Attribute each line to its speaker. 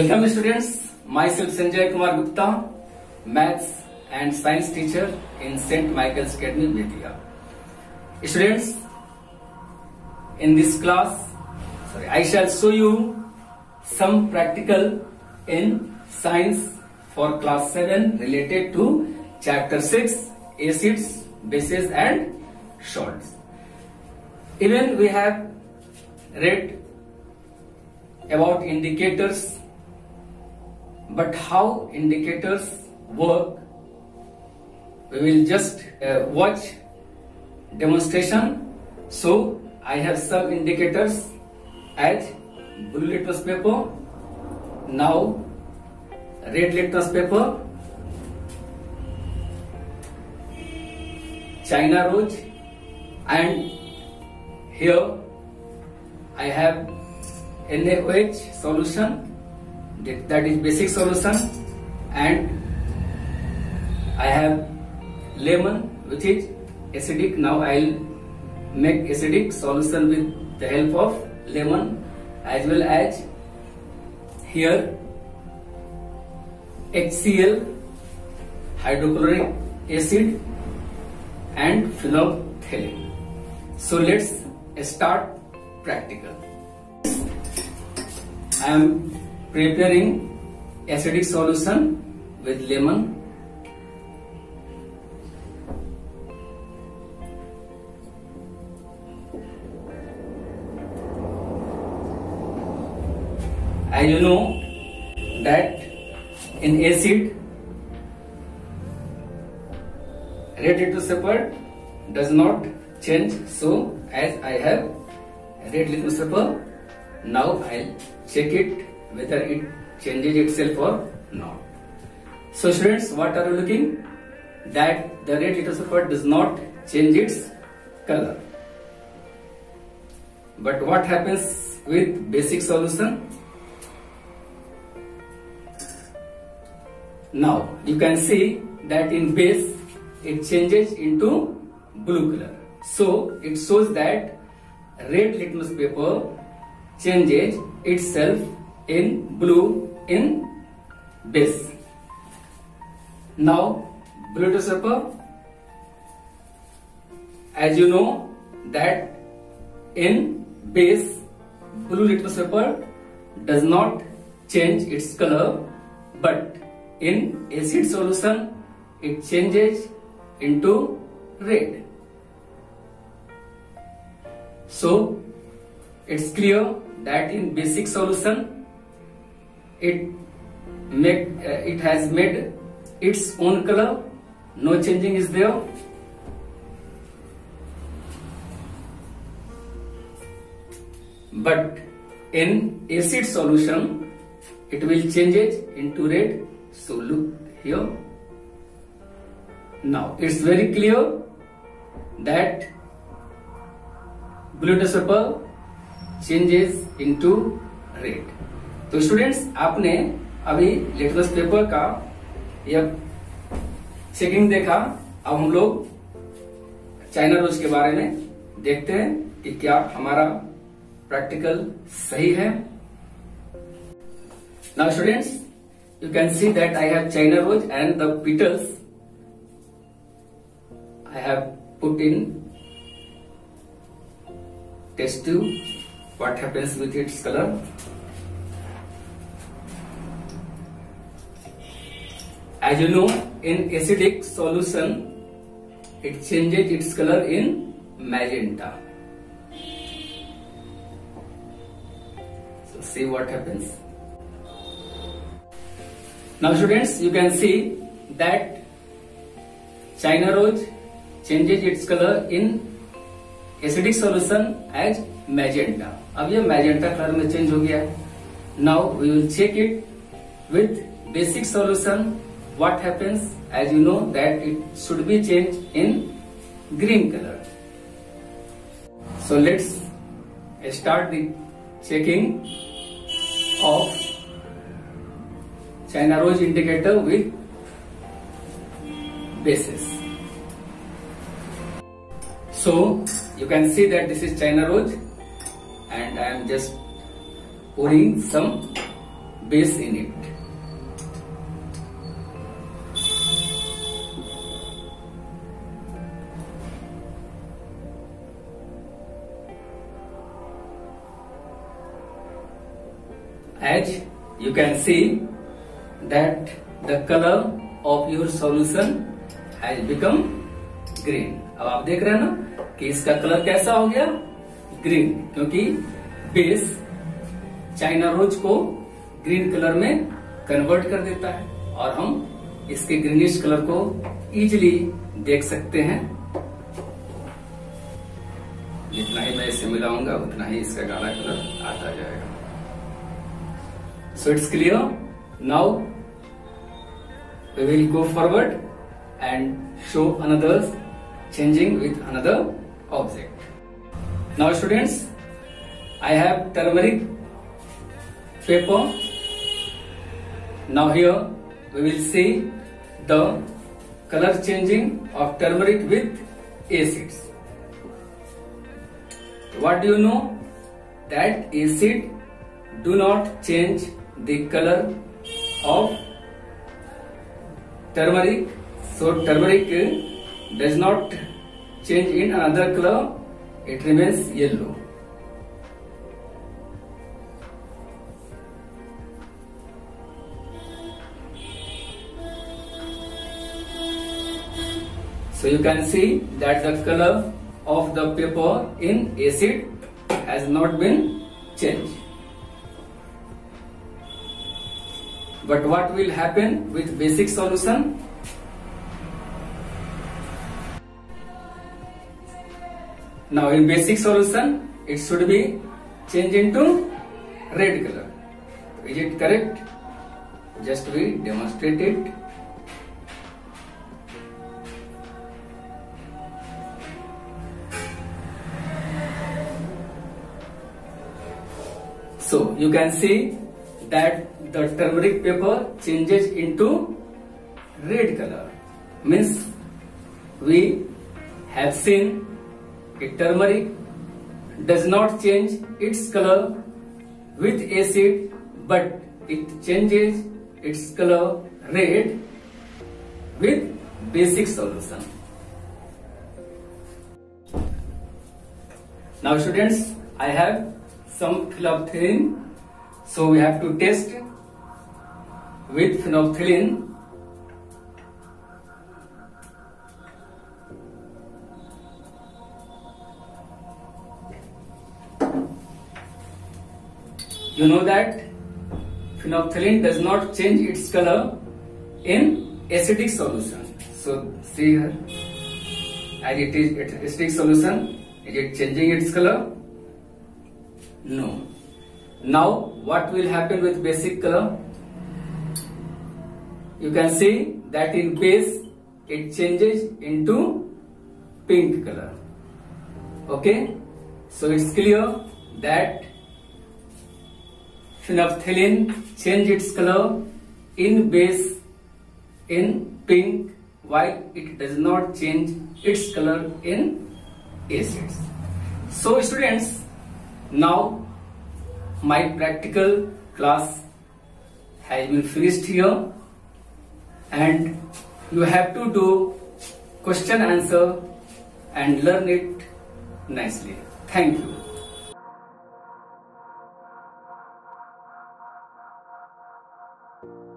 Speaker 1: Welcome students, myself Sanjay Kumar Gupta, Maths and Science teacher in St. Michael's Academy, Bettiah. Students, in this class, sorry, I shall show you some practical in science for class 7 related to chapter 6 acids, bases and salts. Even we have read about indicators but how indicators work we will just uh, watch demonstration. So i have some indicators as blue litmus paper. Now red litmus paper. China rose and here i have NaOH solution that is basic solution. And I have lemon which is acidic. Now I'll make acidic solution with the help of lemon as well as here HCl hydrochloric acid and phenolphthalein so let's start practical. I am preparing acidic solution with lemon. As you know that in acid red litmus paper does not change so as I have red litmus paper now I'll check it whether it changes itself or not. So students, what are you looking? That the red paper does not change its color. But what happens with basic solution? Now you can see that in base it changes into blue color. So it shows that red litmus paper changes itself in blue in base. Now paper as you know that in base blue litmus paper does not change its color but in acid solution it changes into red. So it's clear that in basic solution it make uh, it has made its own color. No changing is there. But in acid solution it will change it into red. So look here. Now it's very clear that paper changes into red तो students आपने अभी letters paper का यह checking देखा, अब हम लोग China rose के बारे में देखते हैं कि क्या हमारा प्रैक्टिकल सही है। Now students you can see that I have china rose and the petals I have put in test to what happens with its colour as you know in acidic solution it changes its color in magenta so see what happens now students, you can see that China rose changes its color in acidic solution as magenta. अब ये magenta color में change हो गया Now we will check it with basic solution. What happens? As you know that it should be changed in green color. So let's start the checking of China rose indicator with bases. So you can see that this is China rose and I am just pouring some base in it. You can see that the color of your solution has become green. अब आप देख रहे हैं ना कि इसका colour कैसा हो गया? ग्रीन क्योंकि बेस चाइना रोज को ग्रीन कलर में कन्वर्ट कर देता है और हम इसके ग्रीनिश कलर को इजिली देख सकते हैं। जितना ही मैं इसे मिलाऊँगा, उतना ही इसका गाढ़ा colour So it's clear. Now we will go forward and show another changing with another object. Now students, I have turmeric paper. Now here we will see the color changing of turmeric with acids. What do you know? That acid do not change the color of turmeric. So turmeric does not change in another color. It remains yellow. So you can see that the color of the paper in acid has not been changed. But what will happen with basic solution? Now in basic solution, it should be changed into red color. Is it correct? Just we demonstrate it. So you can see that the turmeric paper changes into red color. Means we have seen a turmeric does not change its color with acid but it changes its color red with basic solution. Now students, I have some phenolphthalein so we have to test with phenolphthalein. You know that phenolphthalein does not change its color in acidic solution. So see here, as it is acidic solution, is it changing its color? No. Now what will happen with basic color? You can see that in base it changes into pink color. Okay? So it's clear that phenolphthalein change its color in base in pink while it does not change its color in acids. So students, now my practical class has been finished here and you have to do question answer and learn it nicely. Thank you.
Speaker 2: you